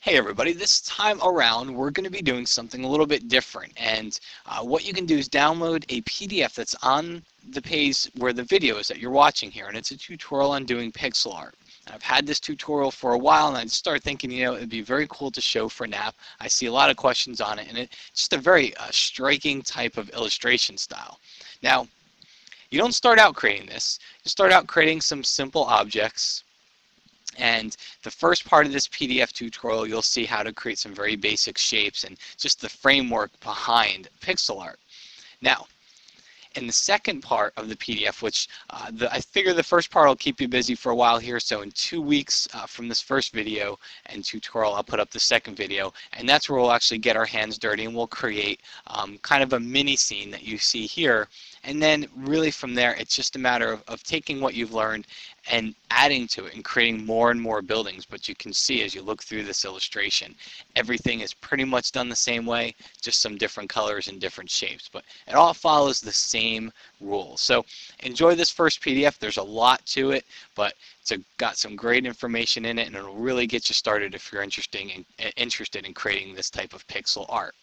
Hey everybody, this time around we're going to be doing something a little bit different and uh, what you can do is download a PDF that's on the page where the video is that you're watching here and it's a tutorial on doing pixel art. I've had this tutorial for a while and I started thinking, you know, it'd be very cool to show for NAPP. I see a lot of questions on it and it's just a very uh, striking type of illustration style. Now, you don't start out creating this. You start out creating some simple objects and the first part of this PDF tutorial, you'll see how to create some very basic shapes and just the framework behind pixel art. Now, in the second part of the PDF, which uh, the, I figure the first part will keep you busy for a while here, so in two weeks uh, from this first video and tutorial, I'll put up the second video, and that's where we'll actually get our hands dirty and we'll create um, kind of a mini scene that you see here, and then really from there, it's just a matter of, of taking what you've learned and adding to it and creating more and more buildings. But you can see as you look through this illustration, everything is pretty much done the same way, just some different colors and different shapes. But it all follows the same rules. So enjoy this first PDF. There's a lot to it, but it's a, got some great information in it, and it'll really get you started if you're interested in, interested in creating this type of pixel art.